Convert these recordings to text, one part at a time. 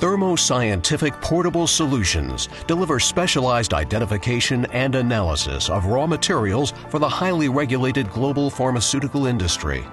Thermo Scientific Portable Solutions deliver specialized identification and analysis of raw materials for the highly regulated global pharmaceutical industry.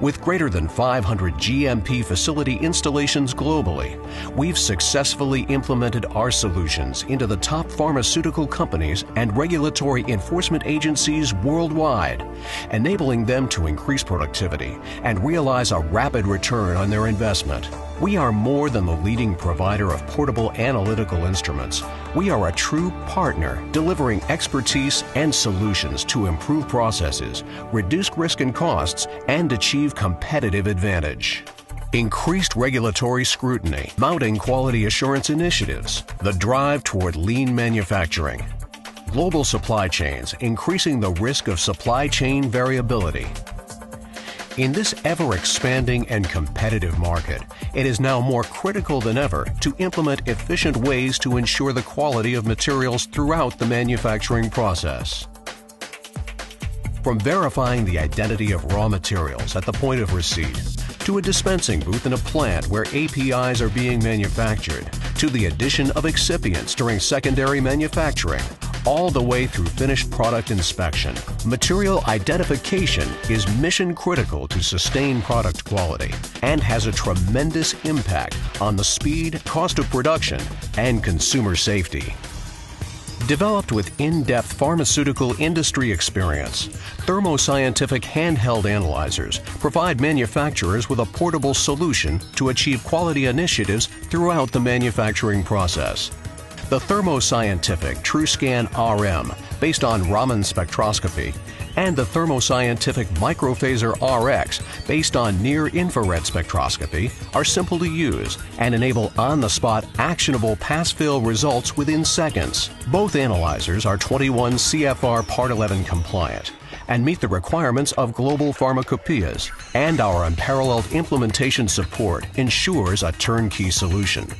With greater than 500 GMP facility installations globally, we've successfully implemented our solutions into the top pharmaceutical companies and regulatory enforcement agencies worldwide, enabling them to increase productivity and realize a rapid return on their investment. We are more than the leading provider of portable analytical instruments. We are a true partner delivering expertise and solutions to improve processes, reduce risk and costs, and achieve competitive advantage. Increased regulatory scrutiny, mounting quality assurance initiatives, the drive toward lean manufacturing, global supply chains increasing the risk of supply chain variability, in this ever expanding and competitive market, it is now more critical than ever to implement efficient ways to ensure the quality of materials throughout the manufacturing process. From verifying the identity of raw materials at the point of receipt, to a dispensing booth in a plant where APIs are being manufactured, to the addition of excipients during secondary manufacturing, all the way through finished product inspection. Material identification is mission critical to sustain product quality and has a tremendous impact on the speed, cost of production, and consumer safety. Developed with in-depth pharmaceutical industry experience, Thermo Scientific handheld analyzers provide manufacturers with a portable solution to achieve quality initiatives throughout the manufacturing process. The Thermo Scientific TruScan RM, based on Raman spectroscopy, and the Thermo Scientific microPHAZIR RX, based on near infrared spectroscopy, are simple to use and enable on the spot actionable pass fill results within seconds. Both analyzers are 21 CFR Part 11 compliant and meet the requirements of global pharmacopoeias, and our unparalleled implementation support ensures a turnkey solution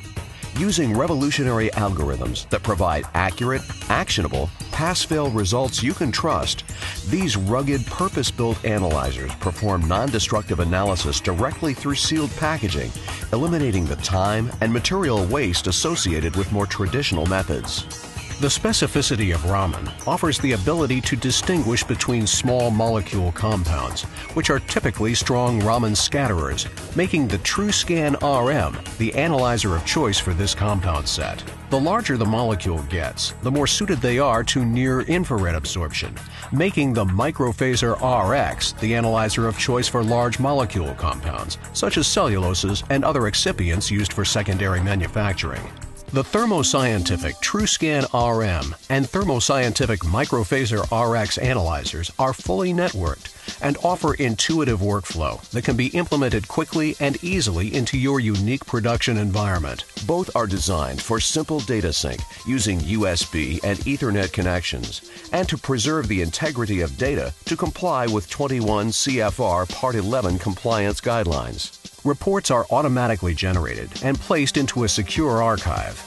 using revolutionary algorithms that provide accurate, actionable, pass-fail results you can trust. These rugged, purpose-built analyzers perform non-destructive analysis directly through sealed packaging, eliminating the time and material waste associated with more traditional methods. The specificity of Raman offers the ability to distinguish between small molecule compounds, which are typically strong Raman scatterers, making the TruScan RM the analyzer of choice for this compound set. The larger the molecule gets, the more suited they are to near infrared absorption, making the microPHAZIR RX the analyzer of choice for large molecule compounds, such as celluloses and other excipients used for secondary manufacturing. The Thermo Scientific TruScan RM and Thermo Scientific microPHAZIR RX analyzers are fully networked and offer intuitive workflow that can be implemented quickly and easily into your unique production environment. Both are designed for simple data sync using USB and Ethernet connections and to preserve the integrity of data to comply with 21 CFR Part 11 compliance guidelines. Reports are automatically generated and placed into a secure archive.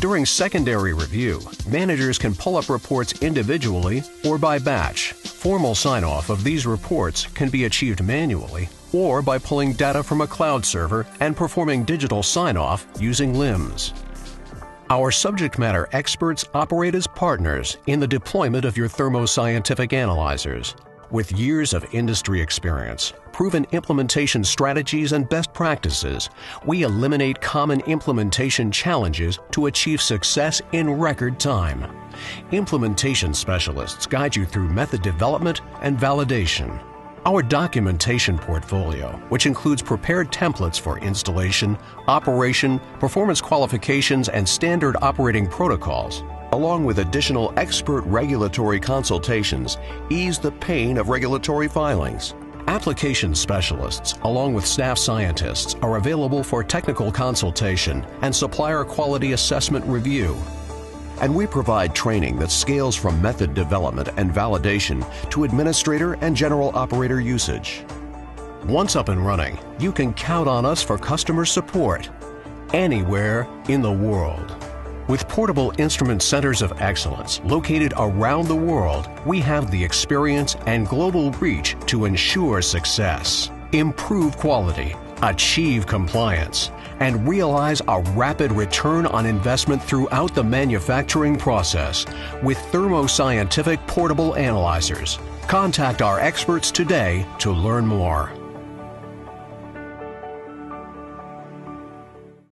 During secondary review, managers can pull up reports individually or by batch. Formal sign off of these reports can be achieved manually or by pulling data from a cloud server and performing digital sign off using LIMS. Our subject matter experts operate as partners in the deployment of your Thermo Scientific analyzers. With years of industry experience, proven implementation strategies, and best practices, we eliminate common implementation challenges to achieve success in record time. Implementation specialists guide you through method development and validation. Our documentation portfolio, which includes prepared templates for installation, operation, performance qualifications, and standard operating protocols, along with additional expert regulatory consultations, ease the pain of regulatory filings. Application specialists, along with staff scientists, are available for technical consultation and supplier quality assessment review. And we provide training that scales from method development and validation to administrator and general operator usage. Once up and running, you can count on us for customer support anywhere in the world. With portable instrument centers of excellence located around the world, we have the experience and global reach to ensure success, improve quality, achieve compliance, and realize a rapid return on investment throughout the manufacturing process with Thermo Scientific portable analyzers. Contact our experts today to learn more.